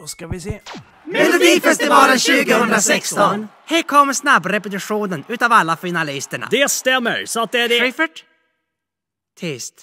Då ska vi se. Melodifestivalen 2016! Här kommer snabbrepetitionen utav alla finalisterna. Det stämmer, så att det är det... Schyffert? Tyst.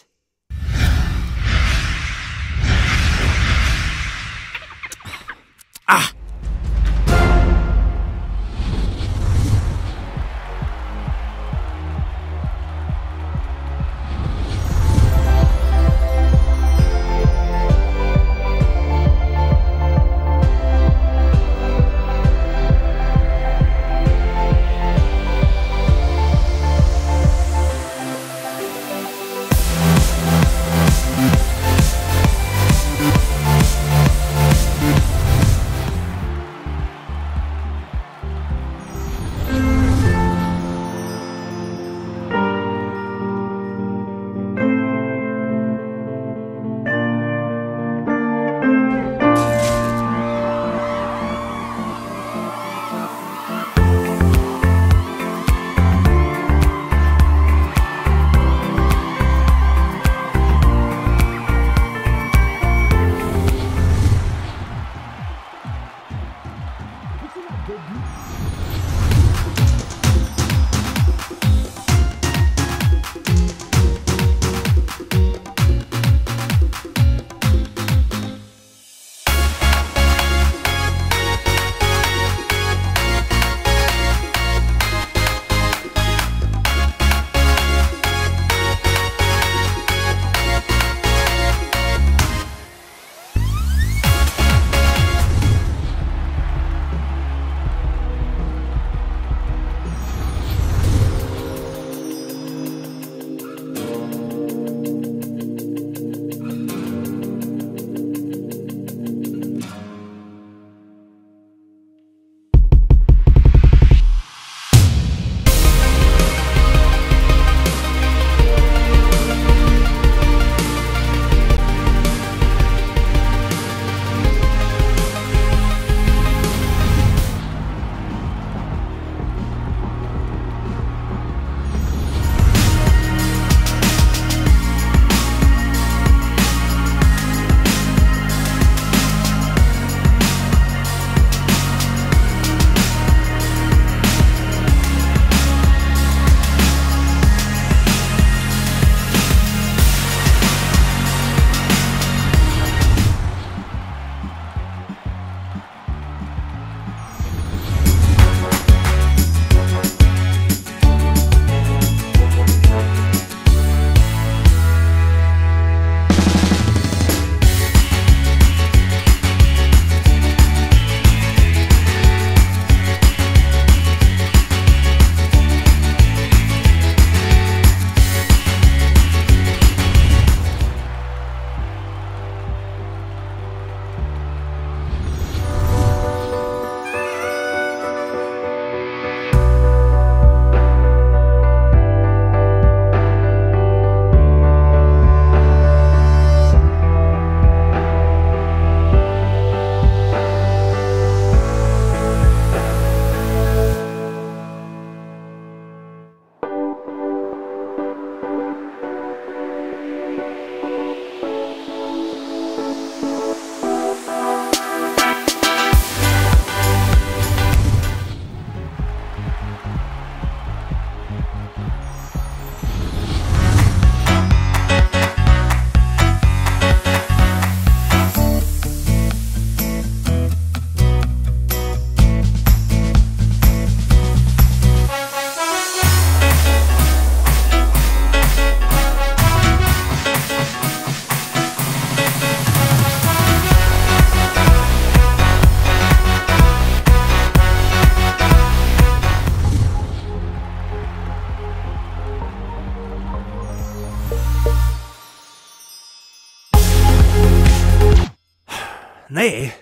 Nej,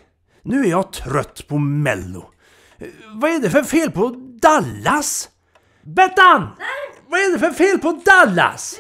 nu är jag trött på Mello. Vad är det för fel på Dallas? Bettan! Vad är det för fel på Dallas?